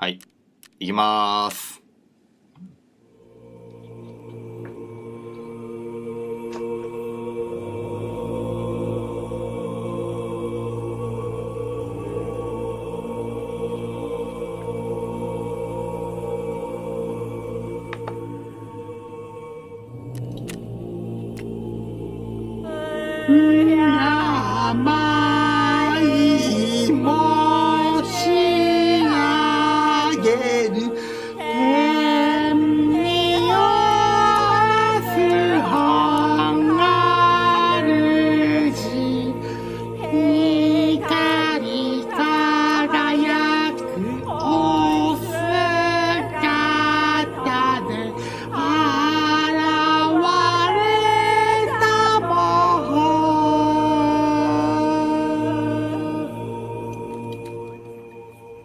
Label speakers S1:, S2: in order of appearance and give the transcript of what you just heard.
S1: はい。いきまーす。
S2: 山 reden